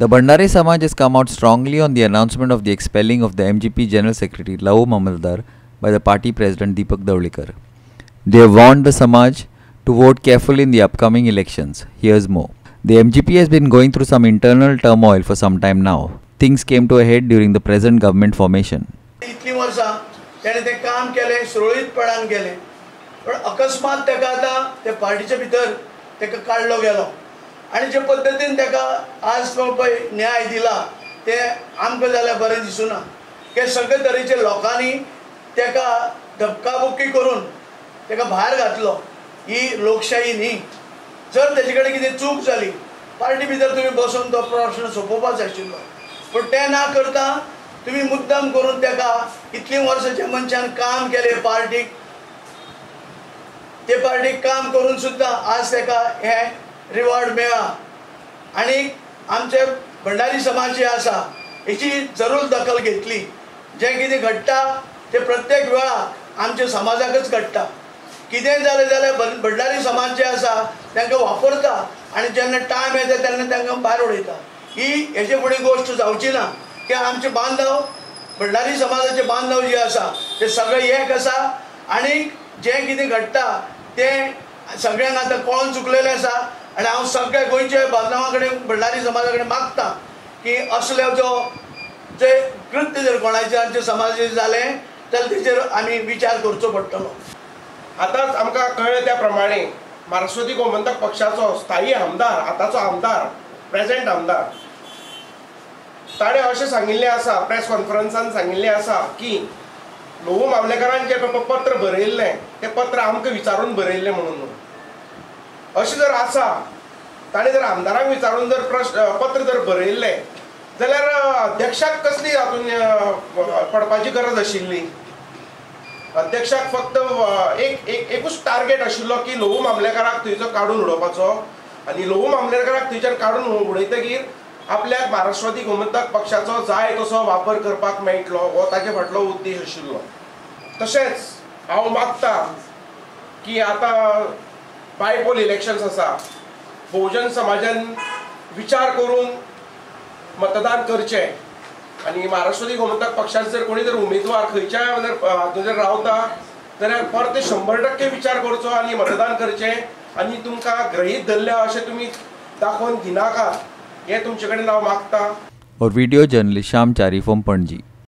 The Bandari Samaj has come out strongly on the announcement of the expelling of the MGP General Secretary Lau Mamaldar by the party president Deepak Daulikar. They have warned the Samaj to vote carefully in the upcoming elections. Here's more. The MGP has been going through some internal turmoil for some time now. Things came to a head during the present government formation. इतली वर्सां तेणें तें काम केलें सुरळीतपणान केलें पण अकस्मात ताका आतां ते पार्टीचे भितर ताका काडलो गेलो आनी जे पद्दतीन ताका आज तो पळय न्याय दिला ते आमकां जाल्यार बरें दिसूना. हे सगळे तरेचे लोकांनी ताका धक्काबुक्की करून ताका भायर घातलो. ही लोकशाही न्ही. जर तेजे कडेन कितें चूक जाली पार्टी भितर तुमी बसून तो प्रश्न जाय आशिल्लो. पूण तें ना करता तुमी मुद्दाम करून ताका इतली वर्साच्या मनशान काम केलें पार्टीक. ते पार्टीक काम करून सुद्दां आज ताका हें रिवॉर्ड मेळ्ळा आनी आमचे भंडारी समाज जे आसा हेची जरूर दखल घेतली. जें कितें घडटा तें प्रत्येक वेळार आमच्या समाजाकच घडटा कितेंय जालें जाल्यार भंडारी समाज जे आसा तांकां वापरता आनी जेन्ना टायम येता तेन्ना तांकां भायर उडयता ही हेजे फुडें गोश्ट जावची ना की आमचे बांधव भंडारी समाजाचे बांधव जे आसा ते सगळे एक आसा आनीक जें कितें घडटा तें सगळ्यांक आतां कळोन चुकलेलें आसा आनी हांव सगळ्या गोंयच्या बांधवां कडेन भंडारी समाजा कडेन मागता की असल्या जो जे कृत्य जर कोणाचे समाजाचे समाजाचेर जालें जाल्यार तेचेर आमी विचार करचो पडटलो. आतांच आमकां कळ्ळें त्या प्रमाणे मार्क्सवादी गोमंतक पक्षाचो स्थायी आमदार आतांचो आमदार प्रेझेंट आमदार. ताणें अशें सांगिल्लें आसा प्रेस कॉन्फरन्सान सांगिल्लें आसा की लोहू मामलेकारान जें पत्र बरयल्लें तें पत्र आमकां विचारून बरयल्लें म्हणून. अशें जर आसा ताणें जर आमदारांक विचारून जर प्रश्न पत्र जर बरयल्लें जाल्यार अध्यक्षाक कसली हातून पडपाची गरज आशिल्ली? अध्यक्षाक फक्त एक एक एकूच टार्गेट आशिल्लो की लोहू मामलेकाराक थंयचो काडून उडोवपाचो आनी लोहू मामलेकाराक थंयच्यान काडून उडयतकीर आपल्याक महाराष्ट्रवादी गोमंतक पक्षाचो जाय तसो वापर करपाक मेळटलो हो ताचे फाटलो उद्देश आशिल्लो. तशेंच हांव मागता की आतां बायपोल इलेक्शन्स आसा बहुजन समाजान विचार करून मतदान करचें. आनी महाराष्ट्रवादी गोमंतक पक्षाचो जर कोणी जर उमेदवार खंयच्याय जर हातूंत जर रावता जाल्यार परते शंबर टक्के विचार करचो आनी मतदान करचें. आनी तुमकां ग्रहीत धरल्या अशें तुमी दाखोवन दिनाका. हे तुमचे कडेन हांव मागता. और वीडियो जर्नलिस्ट श्याम चारी फ्रॉम पणजी